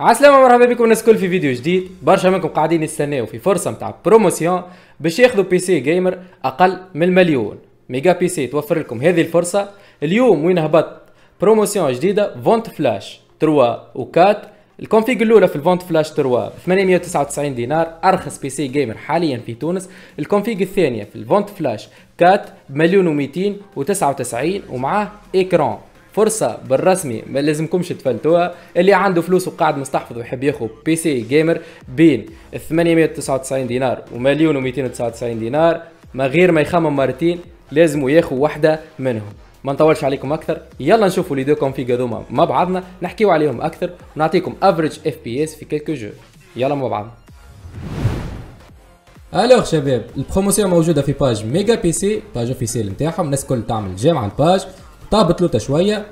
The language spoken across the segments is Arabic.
عسلامة مرحبا بكم. الناس الكل في فيديو جديد. برشا منكم قاعدين يستناو في فرصة متاع promotion باش ياخذوا PC gamer أقل من المليون Mega PC توفر لكم هذه الفرصة. اليوم وين هبط promotion جديدة؟ vente flash 3 و 4 ال config الأولى في ال vente flash 3 ب 899 دينار. أرخص PC gamer حاليا في تونس. ال config الثانية في ال vente flash 4 بمليون و299 ومعاه écran فرصة بالرسمي ما لازمكمش تفلتوها اللي عنده فلوس وقاعد مستحفظ ويحب ياخذ PC gamer بين 899 دينار ومليون و299 دينار ما غير ما يخمم مرتين لازم ياخذ واحدة منهم. ما نطولش عليكم أكثر. يلا نشوفوا les deux configs هذوما مع بعضنا. نحكيو عليهم أكثر ونعطيكم average FPS في quelques jeux. يلا مع بعضنا alors شباب ال promotion موجوده في page Mega PC page officielle نتاعهم الناس الكل تعمل j'aime على ال page هابط لوطا شوية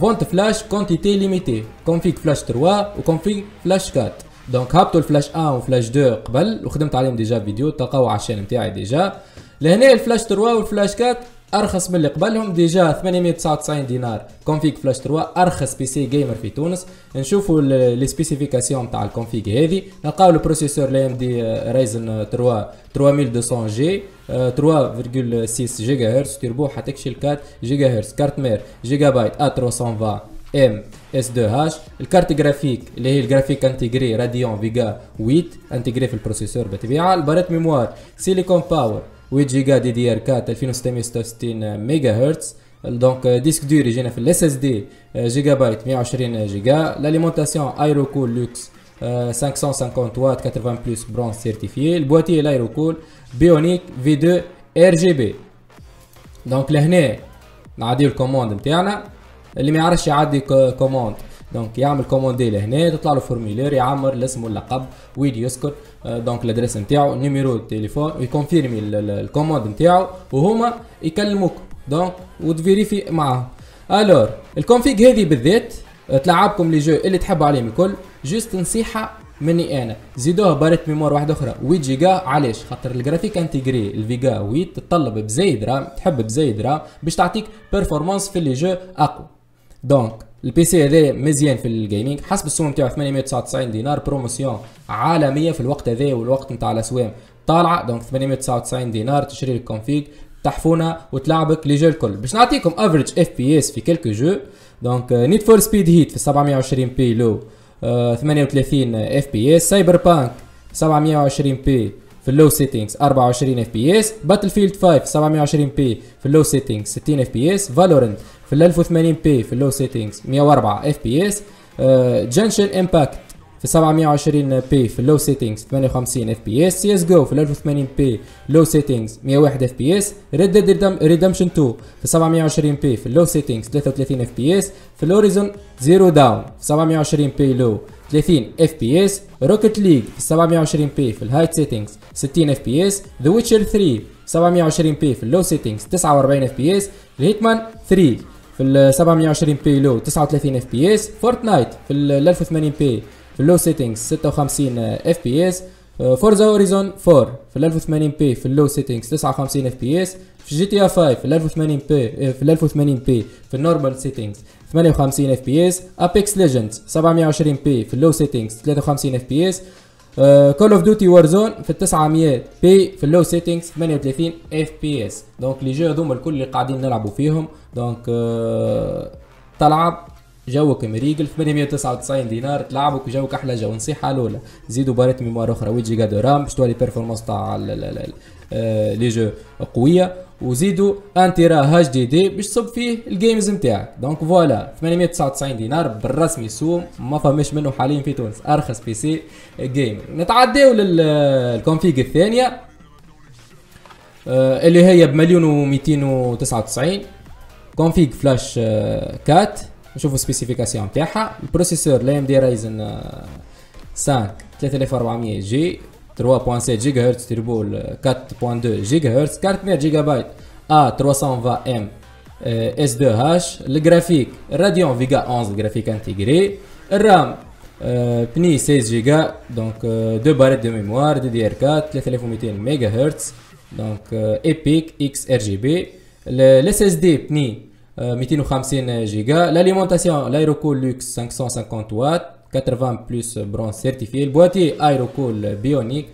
vente flash quantité limitée config flash 3 و config flash 4 donc هبطوا الفلاش 1 وفلاش 2 قبل وخدمت عليهم déjà فيديو تلقاو على ال chaîne نتاعي déjà لهنا الفلاش 3 والفلاش 4 أرخص من اللي قبلهم déjà 899 دينار. config flash 3 أرخص PC gamer في تونس. نشوفوا les spécifications تاع ال config هذه. نلقاو ال processeur ل AMD Ryzen 3 3200 G 3.6 gigahertz turbo حتى 4 gigahertz carte mère Gigabyte A 320 M S 2 H. ال carte graphique اللي هي ال graphique intégrée Radeon Vega 8 intégrée في ال processeur بطبيعة. ال barrette mémoire Silicon Power 8 giga DDR 4 2666 mégahertz donc disque dur يجينا في ال SSD Gigabyte 120 giga l'alimentation Aerocool Lux 550 وات 80 Plus Bronze certifiée ال boîtier ال Aerocool Bionic V 2 RGB donc لهنا نعديو ال commande نتاعنا اللي ما يعرفش يعدي commande donc يعمل commander لهنا تطلع له formulaire يعمر الاسم واللقب وين يسكن donc ال adresse نتاعو numéro التليفون وي confirmer ال commande نتاعو وهما يكلموك donc وت vérifier معاهم alors ال config هذه بالذات تلعبكم les jeux اللي تحبوا عليهم الكل. juste نصيحة مني أنا. زيدوها barrette mémoire واحدة أخرى. 8 جيجا علاش؟ خاطر ال graphique intégrée ال Vega 8 تتطلب بزايد RAM تحب بزايد رام باش تعطيك performance في les jeux أقوى. donc ال PC هذا مزيان في ال gaming حسب السوم نتاعو 899 دينار promotion عالمية في الوقت هذا والوقت نتاع الأسوام. طالعة donc 899 دينار تشري ال config تحفونا وتلعبك les jeux الكل. باش نعطيكم average FPS في quelques jeux donc Need for Speed Heat في 720p low 38 FPS Cyberpunk 720p في ال low settings 24 FPS Battlefield 5 720p في ال low settings 60 FPS Valorant في ال 1080p في ال low settings 104 FPS Genshin Impact في 720p في ال low settings 58 FPS CS:GO في 1080p low settings 101 FPS Red Dead Redemption 2 في 720p في ال low settings 33 FPS في ال Horizon Zero Dawn في 720p low 30 FPS Rocket League في 720p في ال high settings 60 FPS The Witcher 3 720p في ال low settings 49 FPS ال Hitman 3 في ال 720p low 39 FPS Fortnite في ال 1080p في ال low settings 56 FPS Forza Horizon 4 في ال 1080p في ال low settings 59 FPS في GTA 5 في ال 1080p في ال 1080p في ال normal settings 58 FPS Apex Legends 720p في ال low settings 53 FPS Call of Duty Warzone في ال 900p في ال low settings 38 FPS donc les jeux هذوما الكل اللي قاعدين نلعبوا فيهم. donc uh, تلعب جوك مريقل 899 دينار. تلعبك وجوك أحلى جو نصيحة الأولى. زيدوا barrette mémoire أخرى 8 giga de RAM باش تولي performance تاع les jeux قوية. وزيدوا un téra HDD باش تصب فيه ال games نتاعك. donc voilà 899 دينار بالرسمي سوم ما فماش منه حاليا في تونس. أرخص PC gamer نتعداو لل config الثانية اللي هي بمليون و 299 config فلاش كات نشوفوا spécifications نتاعها. ال processeur l'AMD Ryzen 5 3400 G 3.7 gigahertz turbo 4.2 gigahertz carte mère Gigabyte A 320 M S 2 H ال graphique Radeon Vega 11 graphique intégrée الرام بني 16 جيجا دونك دو باريت دو ميموار دي دي ار 4 3200 ميجا هرتز دونك ايبيك إكس ار جي بي الاس اس دي بني 250 جيجا l'alimentation l'aérocol luxe 550 watts. 80 بلس برونز سيرتيفي البواتي ايرو كول بيونيك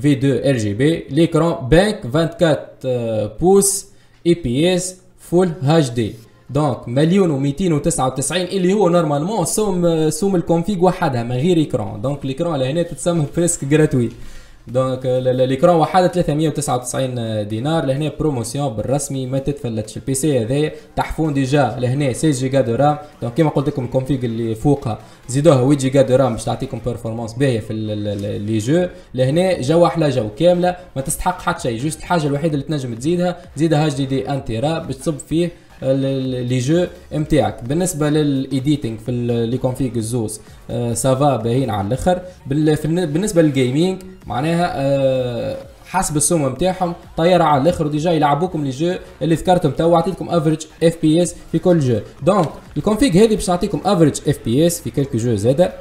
في 2 ار جي بي ليكرون بانك 24 بوس اي بي اس فول اتش دي donc مليون و299 اللي هو normalement سوم سوم ال config وحدها من غير écran donc ال écran لهنا تتسمى presque gratuit donc l'écran وحده 399 دينار. لهنا promotion بالرسمي ما تتفلتش ال PC هذايا تحفون déjà. لهنا 16 giga de RAM. donc كيما قلت لكم ال config اللي فوقها زيدوها 8 giga de RAM باش تعطيكم performance باهية في les jeux. لهنا جو أحلى جو كاملة. ما تستحق حتى شيء. juste الحاجة الوحيدة اللي تنجم تزيدها زيدها HDD un téra باش تصب فيه les jeux نتاعك بالنسبة لل editing في les configs الزوز ça va باهين على الآخر. بالنسبة لل gaming معناها آه، حسب السوم نتاعهم طيارة على الآخر و déjà يلعبوكم les jeux اللي ذكرتهم تو عطيتكم average FPS في كل jeu. donc ال config هذه باش نعطيكم average FPS في quelques jeux زادة.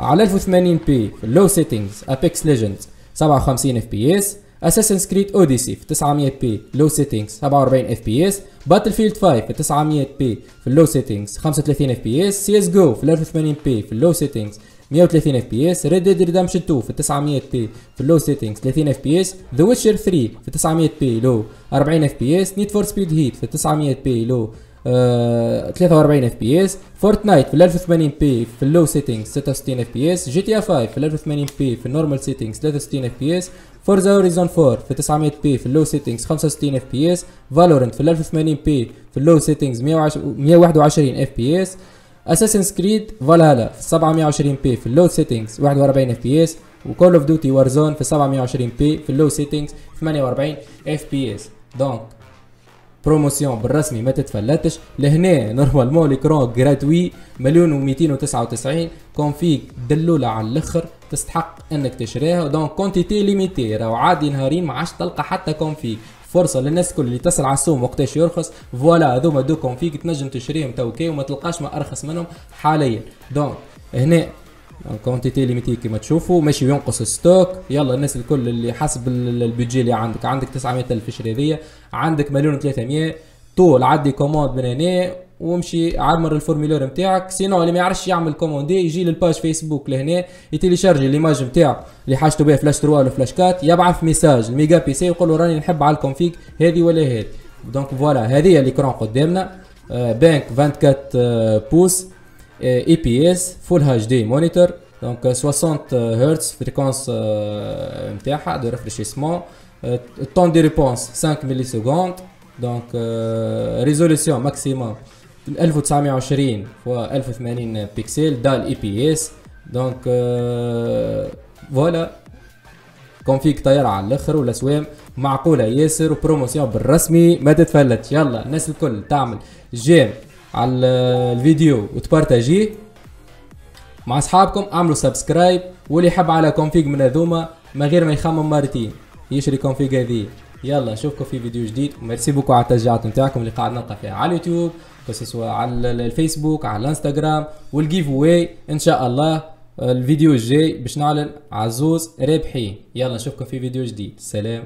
على 1080p في ال low settings Apex Legends 57 FPS Assassin's Creed Odyssey في 900p low settings 47 FPS Battlefield 5 في 900p في ال low settings 35 FPS CS:GO في 1080p في ال low settings 130 FPS Red Dead Redemption 2 في 900p في ال low settings 30 FPS The Witcher 3 في 900p low 40 FPS Need for Speed Heat في 900p low 43 FPS Fortnite في 1080p في ال low settings 66 FPS GTA 5 في 1080p في ال normal settings 63 FPS Forza Horizon 4 في 900 p في ال low settings 65 FPS Valorant في 1080 p في ال low settings 121 FPS Assassin's Creed Valhalla في 720 p في ال low settings 41 FPS و Call of Duty Warzone في 720 p في ال low settings 48 FPS donc promotion بالرسمي ما تتفلتش. لهنا normalement l'écran gratuit مليون و299 config دلولة على الأخر تستحق إنك تشريها. donc quantité limitée راهو عادي نهارين ما عادش تلقى حتى config. فرصة للناس الكل اللي تسأل على السوم وقتاش يرخص. voilà هذوما deux configs تنجم تشريهم توكي وما تلقاش ما أرخص منهم حاليا. donc هنا quantité limitée كما تشوفوا. ماشي ينقص stock يلا الناس الكل اللي حسب البيجي اللي عندك. عندك 900 ألف شريريه عندك مليون و300 طول عدي commande من هنا وامشي. عمر ال formulaire نتاعك sinon اللي ما يعرفش يعمل commande يجي لل page Facebook لهنا. ي télécharger l'image نتاعو اللي حاجته بها فلاش 3 ولا فلاش 4 يبعث message ال Mega PC يقول له راني نحب على ال config هذه ولا هذه. donc voilà هذه l'écran قدامنا. BenQ 24 pouces IPS Full HD monitor donc 60 هرتز fréquence نتاعها de rafraîchissement ال temps de réponse 5 millisecondes donc résolution maximum 1920 و 1080 pixels dalle IPS donc voilà config طيارة على الآخر والاسوام معقولة ياسر و promotion بالرسمي. ما تتفلتش يلا الناس الكل تعمل. j'aime. على الفيديو و ت partager ه. مع أصحابكم اعملوا subscribe واللي يحب على config من هذوما ما غير ما يخمم مرتين. يشري config هذه. يلا نشوفكم في فيديو جديد. و merci beaucoup على التشجيعات نتاعكم اللي قاعد نلقى فيها على اليوتيوب سواء على الفيسبوك على الانستغرام وال giveaway إن شاء الله الفيديو الجاي باش نعلن ع زوز رابحين يلا نشوفكم في فيديو جديد. سلام.